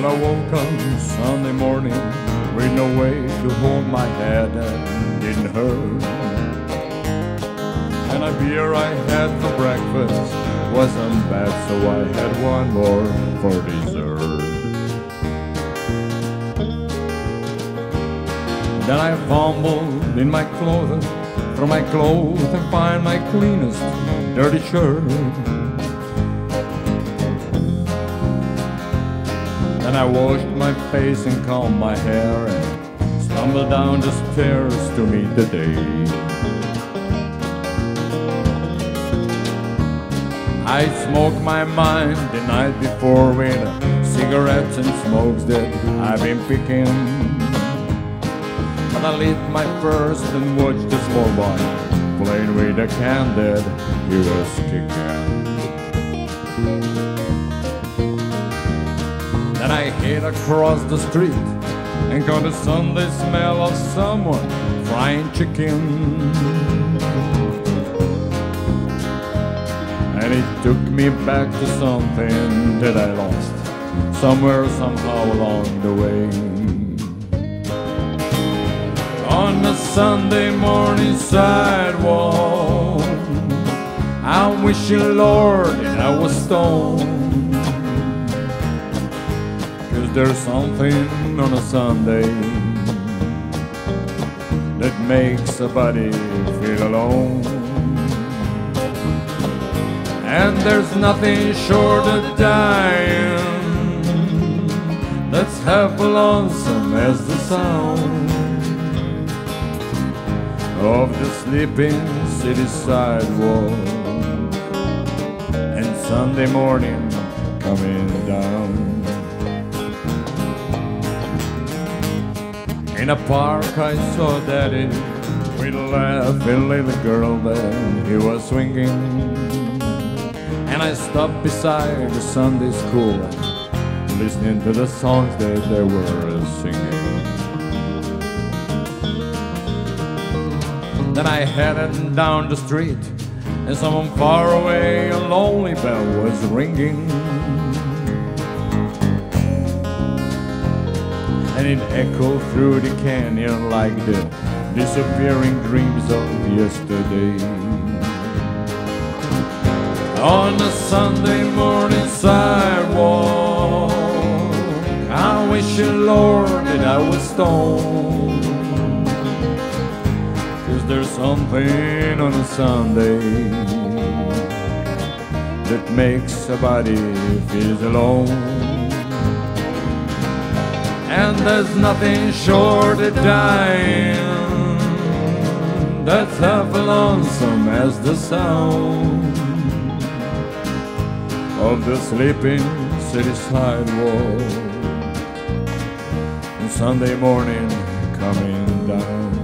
Well, I woke on Sunday morning with no way to hold my head and didn't hurt. And a beer I had for breakfast wasn't bad, so I had one more for dessert. Then I fumbled in my clothes, through my clothes and find my cleanest dirty shirt. Then I washed my face and combed my hair and stumbled down the stairs to meet the day. I smoked my mind the night before with cigarettes and smokes that I've been picking. But I lit my first and watched the small boy playing with a can that he was kicking. Then I hid across the street and got the Sunday smell of someone frying chicken. And it took me back to something that I lost somewhere, somehow along the way. On a Sunday morning sidewalk, I'm wishing, Lord, that I was stoned. There's something on a Sunday that makes a body feel alone. And there's nothing short of dying that's half lonesome as the sound of the sleeping city sidewalk and Sunday morning coming down. In a park I saw daddy with a laughing little girl that he was swinging. And I stopped beside the Sunday school listening to the songs that they were singing. Then I headed down the street and someone far away a lonely bell was ringing. And it echoed through the canyon like the disappearing dreams of yesterday. On a Sunday morning sidewalk, I wish you, Lord, that I was stoned. Cause there's something on a Sunday that makes a body feel alone. And there's nothing short of dying that's half lonesome as the sound of the sleeping city sidewalk and Sunday morning coming down.